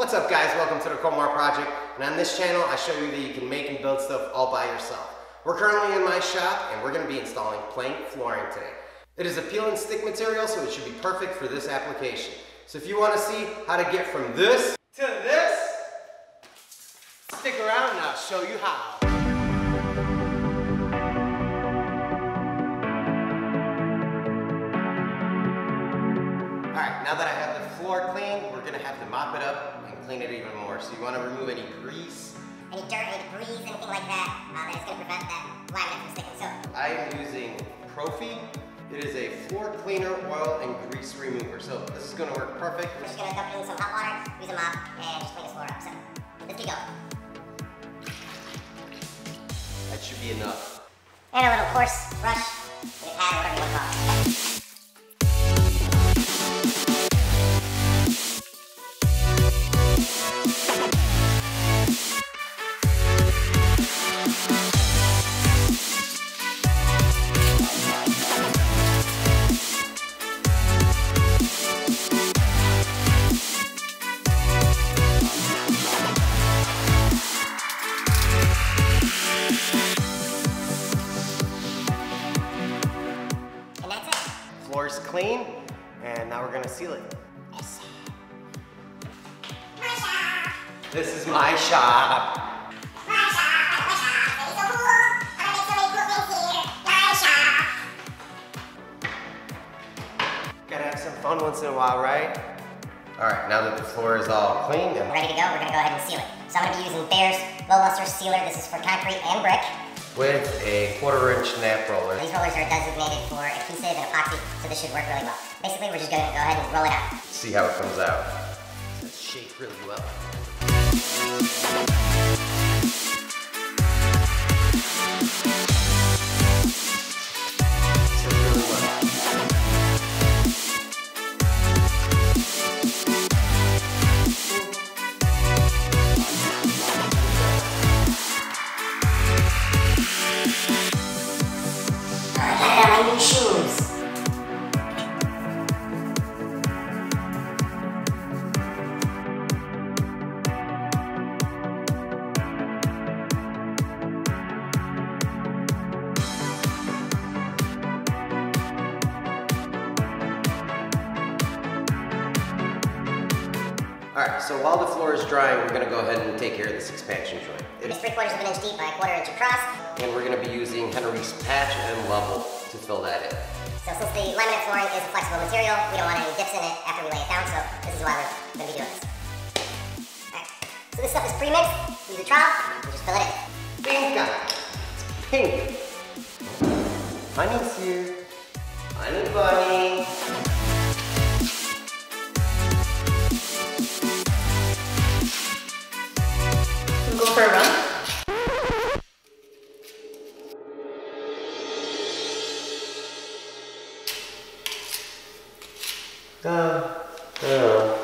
What's up guys, welcome to the Komar Project, and on this channel I show you that you can make and build stuff all by yourself. We're currently in my shop and we're going to be installing plank flooring today. It is a peel and stick material so it should be perfect for this application. So if you want to see how to get from this to this, stick around and I'll show you how. Alright, now that I have the floor clean, we're going to have to mop it up and clean it even more. So you want to remove any grease, any dirt, any debris, anything like that, uh, that is going to prevent that laminate from sticking. So I am using Profi. It is a floor cleaner, oil, and grease remover. So this is going to work perfect. We're just going to dump it in some hot water, use a mop, and just clean the floor up. So let's going. That should be enough. And a little coarse brush, a pad, whatever you want to call it. Clean, and now we're gonna seal it. Awesome. This is my shop. Gotta have some fun once in a while, right? All right, now that the floor is all clean and ready to go, we're gonna go ahead and seal it. So I'm gonna be using Behr's Low Luster Sealer. This is for concrete and brick. With a quarter inch nap roller. These rollers are designated for adhesive and epoxy, so this should work really well. Basically, we're just gonna go ahead and roll it out. See how it comes out. Let's shake really well. All right, so while the floor is drying, we're gonna go ahead and take care of this expansion joint. It's three quarters of an inch deep by a quarter inch across. And we're gonna be using Henry's patch and level to fill that in. So since the laminate flooring is a flexible material, we don't want any dips in it after we lay it down, so this is why we're gonna be doing this. All right, so this stuff is pre-mixed. Use a trowel, and just fill it in. Pink Pink. Honey's here. Honey bunny. go for a run? Uh, uh.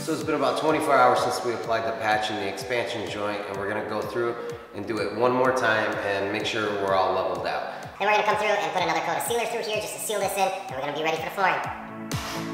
So it's been about 24 hours since we applied the patch in the expansion joint and we're gonna go through and do it one more time and make sure we're all leveled out. Then we're gonna come through and put another coat of sealer through here just to seal this in and we're gonna be ready for the flooring.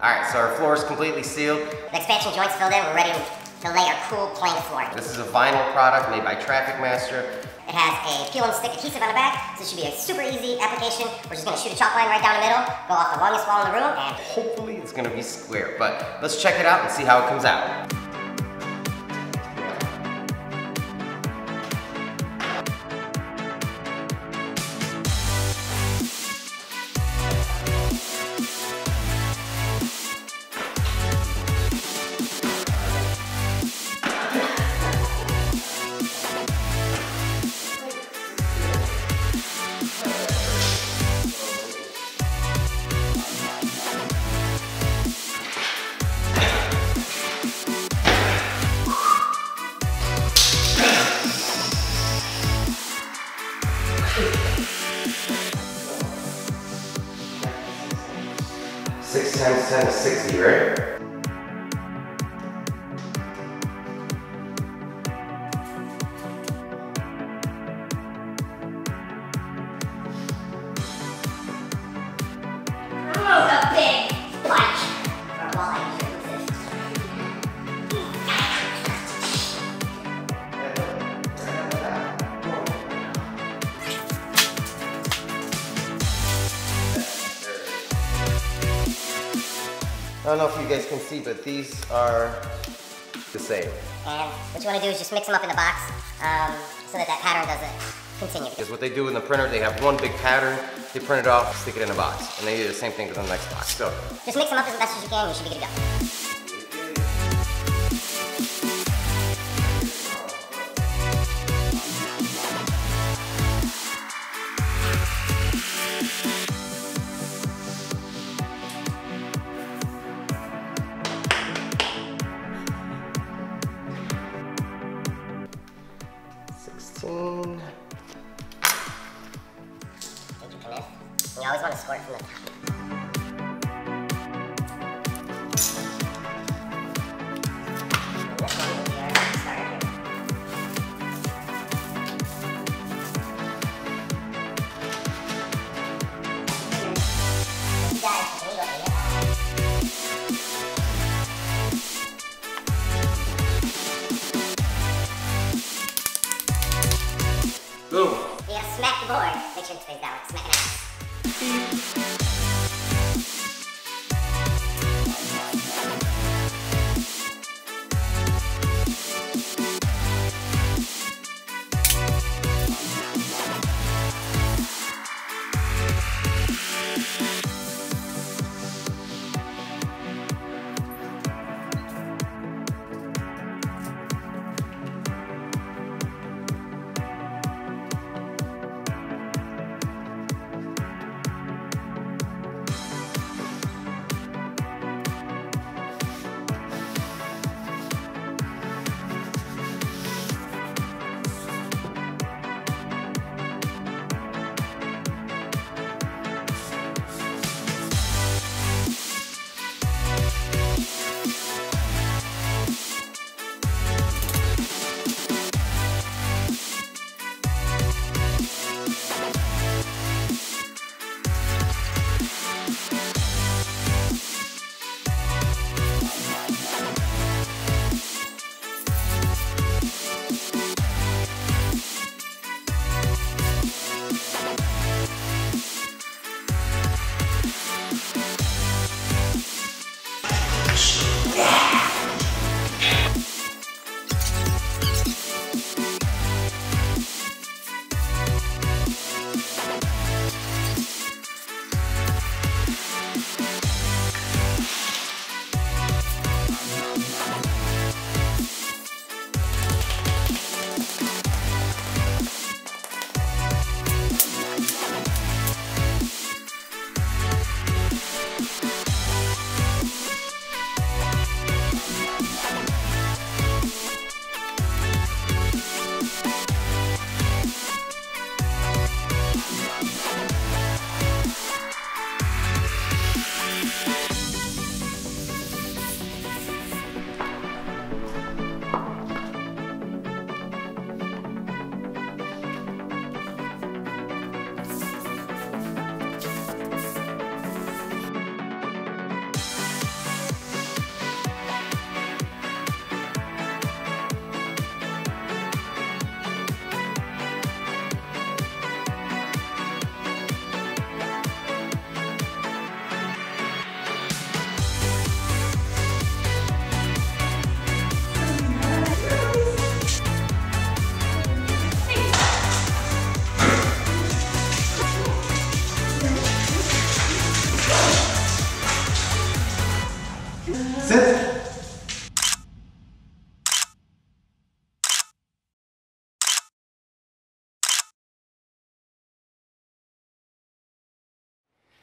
All right, so our floor is completely sealed. The expansion joints filled in, we're ready to lay our cool plank floor. This is a vinyl product made by Traffic Master. It has a peel and stick adhesive on the back, so it should be a super easy application. We're just gonna shoot a chalk line right down the middle, go off the longest wall in the room, and hopefully it's gonna be square. But let's check it out and see how it comes out. Six times ten is sixty, right? Don't know if you guys can see, but these are the same. And what you want to do is just mix them up in the box um, so that that pattern doesn't continue. Because what they do in the printer, they have one big pattern, they print it off, stick it in a box, and they do the same thing in the next box. So, Just mix them up as best as you can, you should be good to go. Score from the.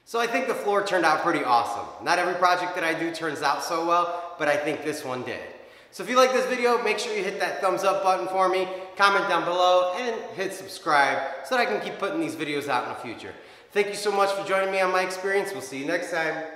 So I think the floor turned out pretty awesome. Not every project that I do turns out so well, but I think this one did. So if you like this video, make sure you hit that thumbs up button for me, comment down below, and hit subscribe so that I can keep putting these videos out in the future. Thank you so much for joining me on my experience. We'll see you next time.